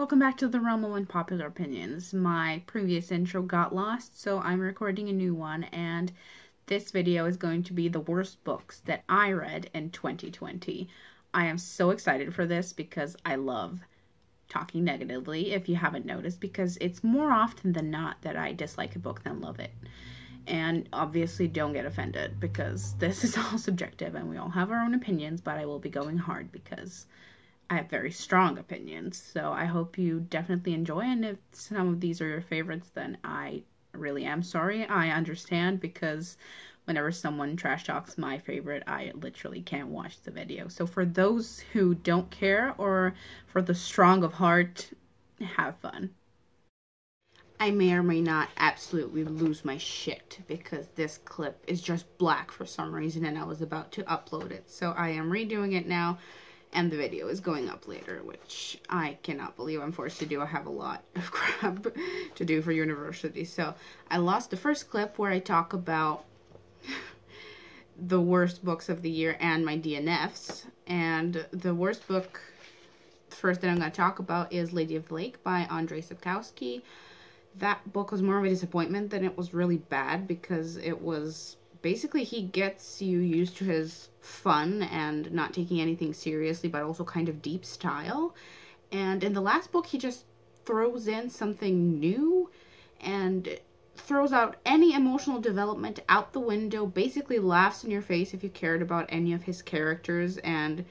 Welcome back to the realm of unpopular opinions. My previous intro got lost, so I'm recording a new one, and this video is going to be the worst books that I read in 2020. I am so excited for this because I love talking negatively, if you haven't noticed, because it's more often than not that I dislike a book than love it. And obviously, don't get offended because this is all subjective and we all have our own opinions, but I will be going hard because I have very strong opinions. So I hope you definitely enjoy. And if some of these are your favorites, then I really am sorry. I understand because whenever someone trash talks my favorite, I literally can't watch the video. So for those who don't care or for the strong of heart, have fun. I may or may not absolutely lose my shit because this clip is just black for some reason and I was about to upload it. So I am redoing it now and the video is going up later, which I cannot believe I'm forced to do. I have a lot of crap to do for university. So I lost the first clip where I talk about the worst books of the year and my DNFs. And the worst book, first that I'm going to talk about is Lady of the Lake by Andrzej Sapkowski. That book was more of a disappointment than it was really bad because it was basically he gets you used to his fun and not taking anything seriously but also kind of deep style. And in the last book he just throws in something new and throws out any emotional development out the window basically laughs in your face if you cared about any of his characters and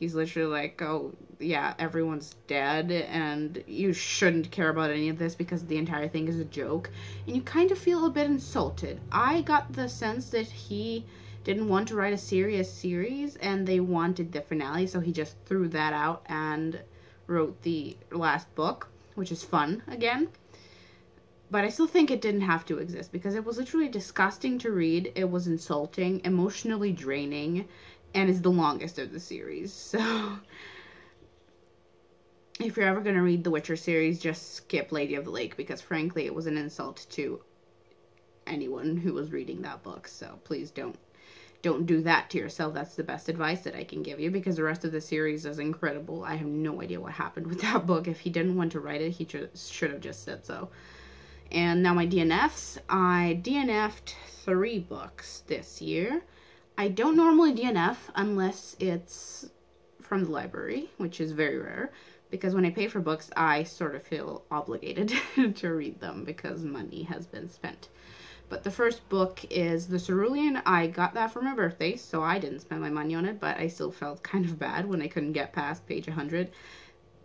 he's literally like, oh, yeah, everyone's dead, and you shouldn't care about any of this because the entire thing is a joke. And you kind of feel a bit insulted. I got the sense that he didn't want to write a serious series, and they wanted the finale, so he just threw that out and wrote the last book, which is fun again. But I still think it didn't have to exist because it was literally disgusting to read. It was insulting, emotionally draining, and is the longest of the series. So if you're ever going to read the Witcher series, just skip Lady of the Lake because frankly it was an insult to anyone who was reading that book. So please don't don't do that to yourself. That's the best advice that I can give you because the rest of the series is incredible. I have no idea what happened with that book. If he didn't want to write it, he should have just said so. And now my DNFs. I DNF'd three books this year. I don't normally DNF unless it's from the library, which is very rare, because when I pay for books, I sort of feel obligated to read them because money has been spent. But the first book is The Cerulean. I got that for my birthday, so I didn't spend my money on it, but I still felt kind of bad when I couldn't get past page 100.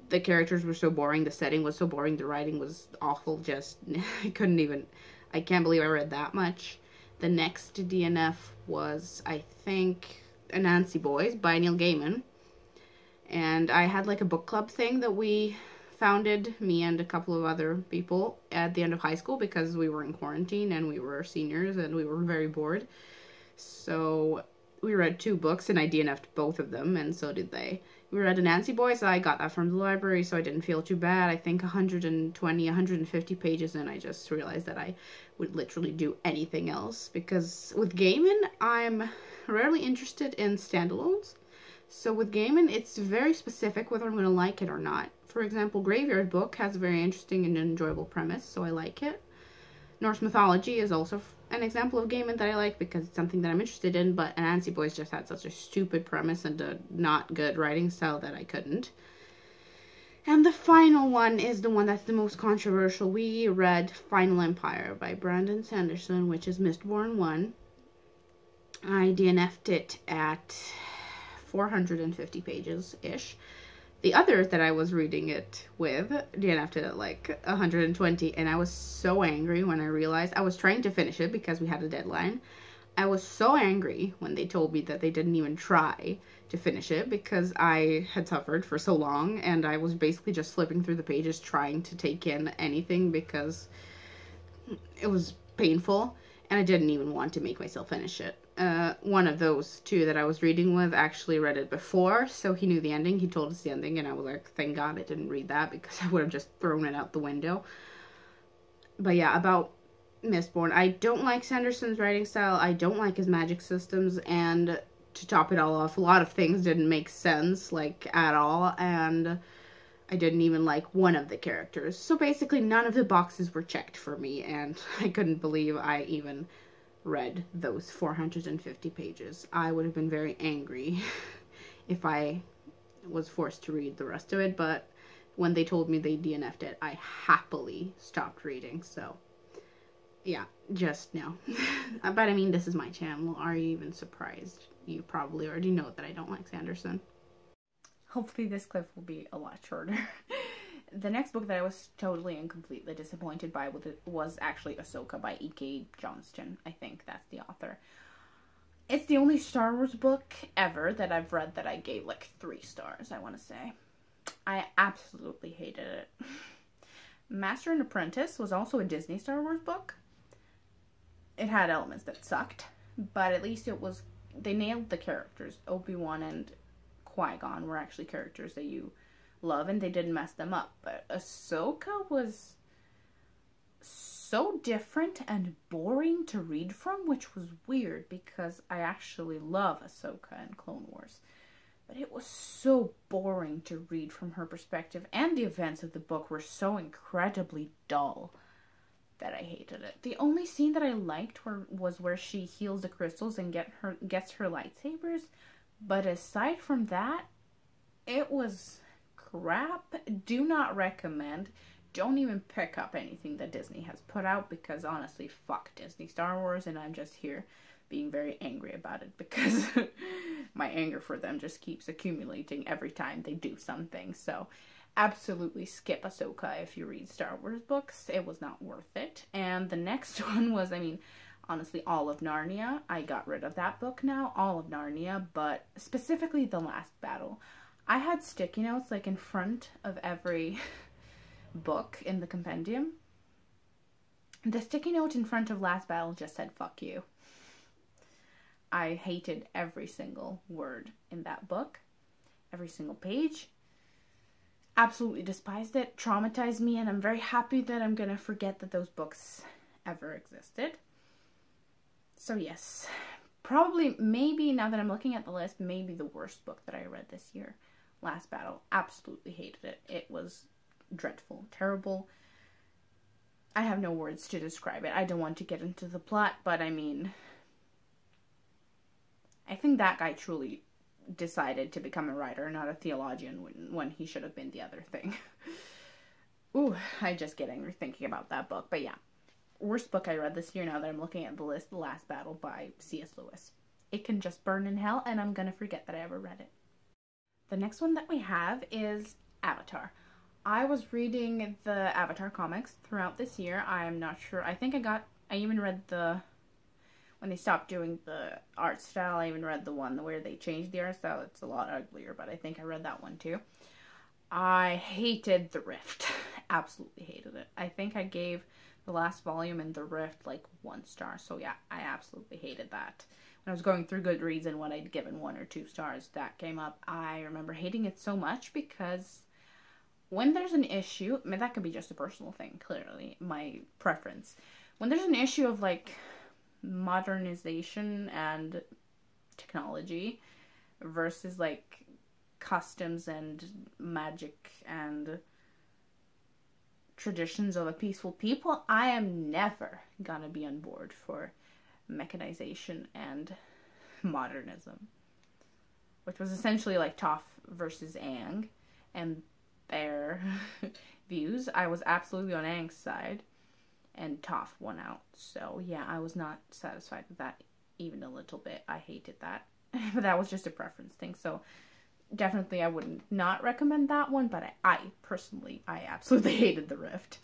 The characters were so boring, the setting was so boring, the writing was awful, just, I couldn't even, I can't believe I read that much. The next DNF was, I think, Anansi Boys by Neil Gaiman. And I had like a book club thing that we founded, me and a couple of other people, at the end of high school because we were in quarantine and we were seniors and we were very bored. So we read two books and I DNF'd both of them, and so did they. We read Anansi Boys. I got that from the library, so I didn't feel too bad. I think 120, 150 pages and I just realized that I would literally do anything else because with Gaiman, I'm rarely interested in standalones. So with Gaiman, it's very specific whether I'm going to like it or not. For example, Graveyard Book has a very interesting and enjoyable premise, so I like it. Norse mythology is also an example of Gaiman that I like because it's something that I'm interested in, but Anansi Boys just had such a stupid premise and a not good writing style that I couldn't. And the final one is the one that's the most controversial. We read Final Empire by Brandon Sanderson, which is Mistborn 1. I DNF'd it at 450 pages-ish. The other that I was reading it with DNF'd it at like 120, and I was so angry when I realized I was trying to finish it because we had a deadline. I was so angry when they told me that they didn't even try to finish it because I had suffered for so long and I was basically just flipping through the pages trying to take in anything because it was painful and I didn't even want to make myself finish it. Uh, one of those two that I was reading with actually read it before, so he knew the ending. He told us the ending, and I was like, thank God I didn't read that because I would have just thrown it out the window. But yeah, about Mistborn. I don't like Sanderson's writing style. I don't like his magic systems, and to top it all off, a lot of things didn't make sense, like, at all, and I didn't even like one of the characters. So basically, none of the boxes were checked for me, and I couldn't believe I even read those 450 pages. I would have been very angry if I was forced to read the rest of it, but when they told me they DNF'd it, I happily stopped reading. So, yeah, just no. but I mean, this is my channel. Are you even surprised? You probably already know that I don't like Sanderson. Hopefully this clip will be a lot shorter. the next book that I was totally and completely disappointed by was actually Ahsoka by E.K. Johnston. I think that's the author. It's the only Star Wars book ever that I've read that I gave like three stars, I want to say. I absolutely hated it. Master and Apprentice was also a Disney Star Wars book. It had elements that sucked, but at least it was they nailed the characters. Obi-Wan and Qui-Gon were actually characters that you love and they didn't mess them up. But Ahsoka was so different and boring to read from, which was weird because I actually love Ahsoka and Clone Wars. But it was so boring to read from her perspective, and the events of the book were so incredibly dull that I hated it. The only scene that I liked were, was where she heals the crystals and get her gets her lightsabers, but aside from that, it was crap. Do not recommend. Don't even pick up anything that Disney has put out because honestly, fuck Disney Star Wars, and I'm just here being very angry about it because my anger for them just keeps accumulating every time they do something. So, absolutely skip Ahsoka if you read Star Wars books. It was not worth it. And the next one was, I mean, honestly, all of Narnia. I got rid of that book now, all of Narnia, but specifically The Last Battle. I had sticky notes like in front of every book in the compendium. The sticky note in front of Last Battle just said, fuck you. I hated every single word in that book, every single page. Absolutely despised it, traumatized me, and I'm very happy that I'm gonna forget that those books ever existed. So, yes, probably, maybe now that I'm looking at the list, maybe the worst book that I read this year. Last Battle. Absolutely hated it. It was dreadful, terrible. I have no words to describe it. I don't want to get into the plot, but I mean, I think that guy truly decided to become a writer, not a theologian, when, when he should have been the other thing. Ooh, I just get angry thinking about that book. But yeah, worst book I read this year now that I'm looking at the list, The Last Battle by C.S. Lewis. It can just burn in hell, and I'm gonna forget that I ever read it. The next one that we have is Avatar. I was reading the Avatar comics throughout this year. I'm not sure. I think I got, I even read the when they stopped doing the art style. I even read the one where they changed the art style. It's a lot uglier, but I think I read that one too. I hated The Rift. Absolutely hated it. I think I gave the last volume in The Rift like one star. So yeah, I absolutely hated that. I was going through Goodreads and what I'd given one or two stars, that came up. I remember hating it so much because when there's an issue, I mean, that could be just a personal thing, clearly, my preference. When there's an issue of like modernization and technology versus like customs and magic and traditions of a peaceful people, I am never gonna be on board for mechanization and modernism. Which was essentially like Toph versus Aang and their views. I was absolutely on Aang's side and Toph won out. So yeah, I was not satisfied with that even a little bit. I hated that. but that was just a preference thing. So definitely I wouldn't not recommend that one, but I, I personally I absolutely hated The Rift.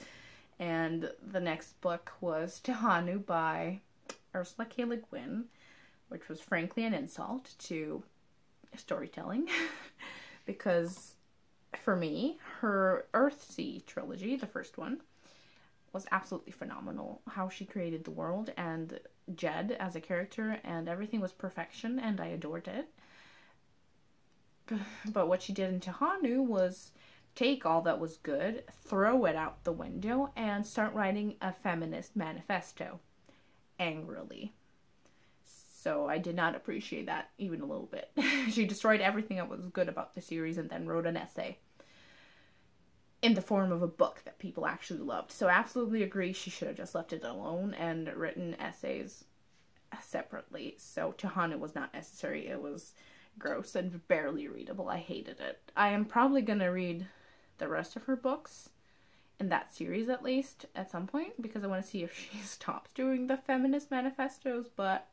And the next book was Tehanu by Ursula K. Le Guin, which was frankly an insult to storytelling because for me, her Earthsea trilogy, the first one, was absolutely phenomenal. How she created the world and Jed as a character and everything was perfection and I adored it. But what she did in Tehanu was take all that was good, throw it out the window, and start writing a feminist manifesto angrily. So I did not appreciate that even a little bit. she destroyed everything that was good about the series and then wrote an essay. in the form of a book that people actually loved. So absolutely agree she should have just left it alone and written essays separately. So Tehanu was not necessary. It was gross and barely readable. I hated it. I am probably going to read the rest of her books in that series at least at some point because I want to see if she stops doing the feminist manifestos, but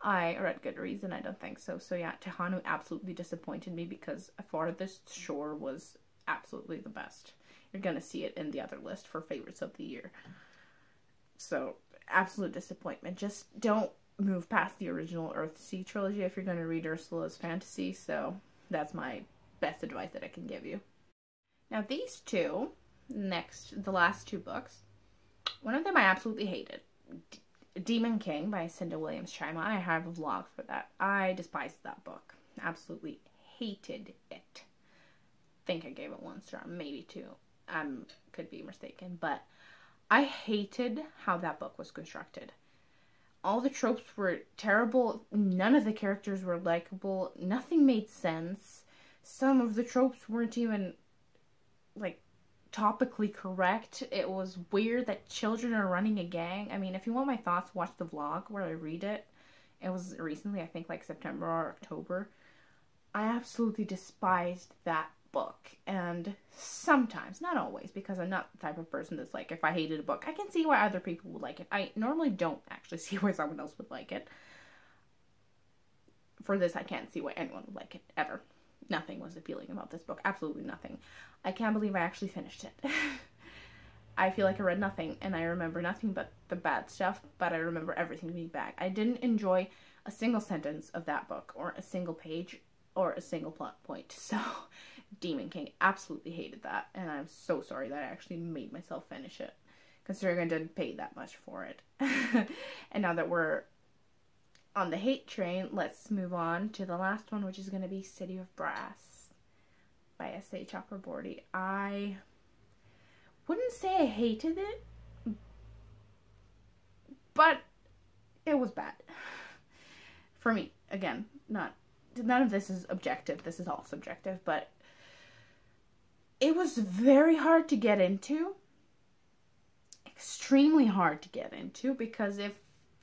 I read Goodreads and I don't think so. So yeah, Tehanu absolutely disappointed me because Farthest Shore was absolutely the best. You're gonna see it in the other list for favorites of the year. So absolute disappointment. Just don't move past the original Earthsea trilogy if you're gonna read Ursula's fantasy. So that's my best advice that I can give you. Now these two, next, the last two books, one of them I absolutely hated. D- Demon King by Cinda Williams Chima. I have a vlog for that. I despised that book. Absolutely hated it think I gave it one star, maybe two. I um, could be mistaken, but I hated how that book was constructed. All the tropes were terrible. None of the characters were likable. Nothing made sense. Some of the tropes weren't even like topically correct. It was weird that children are running a gang. I mean, if you want my thoughts, watch the vlog where I read it. It was recently, I think like September or October. I absolutely despised that book and sometimes not always because i'm not the type of person that's like if i hated a book i can see why other people would like it i normally don't actually see why someone else would like it for this i can't see why anyone would like it ever nothing was appealing about this book absolutely nothing i can't believe i actually finished it i feel like i read nothing and i remember nothing but the bad stuff but i remember everything being bad i didn't enjoy a single sentence of that book or a single page or a single plot point so Demon King. Absolutely hated that, and I'm so sorry that I actually made myself finish it, considering I didn't pay that much for it. and now that we're on the hate train, let's move on to the last one, which is going to be City of Brass by S.A. Chakraborty. I wouldn't say I hated it, but it was bad. For me, again, not none of this is objective. This is all subjective, but it was very hard to get into. Extremely hard to get into because if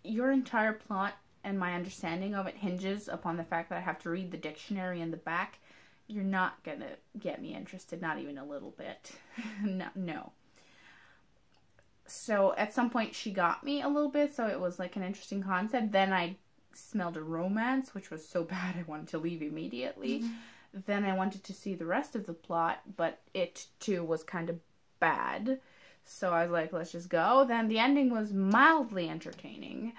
your entire plot and my understanding of it hinges upon the fact that I have to read the dictionary in the back, you're not gonna get me interested, not even a little bit. no, no. So at some point she got me a little bit, so it was like an interesting concept. Then I smelled a romance, which was so bad I wanted to leave immediately. Mm-hmm. Then I wanted to see the rest of the plot, but it too was kind of bad. So I was like, let's just go. Then the ending was mildly entertaining,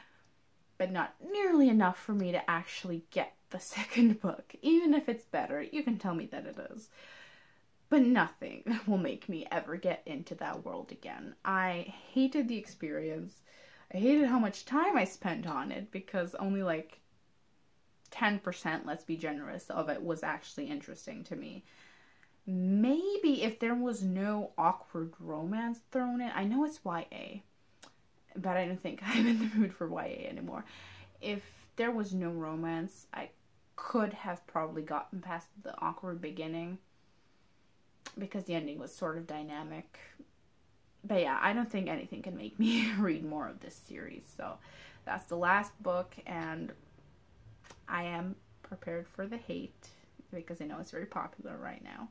but not nearly enough for me to actually get the second book. Even if it's better, you can tell me that it is. But nothing will make me ever get into that world again. I hated the experience. I hated how much time I spent on it because only like 10%, let's be generous, of it was actually interesting to me. Maybe if there was no awkward romance thrown in, I know it's YA, but I don't think I'm in the mood for YA anymore. If there was no romance, I could have probably gotten past the awkward beginning because the ending was sort of dynamic. But yeah, I don't think anything can make me read more of this series. So that's the last book, and I am prepared for the hate because I know it's very popular right now.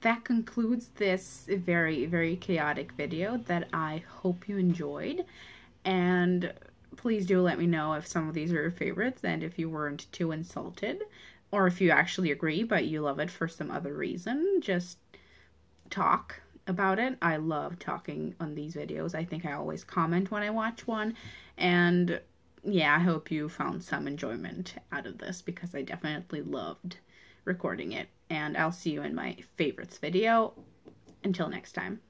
That concludes this very, very chaotic video that I hope you enjoyed. And please do let me know if some of these are your favorites and if you weren't too insulted or if you actually agree but you love it for some other reason. Just talk about it. I love talking on these videos. I think I always comment when I watch one and yeah, I hope you found some enjoyment out of this because I definitely loved recording it. And I'll see you in my favorites video. Until next time.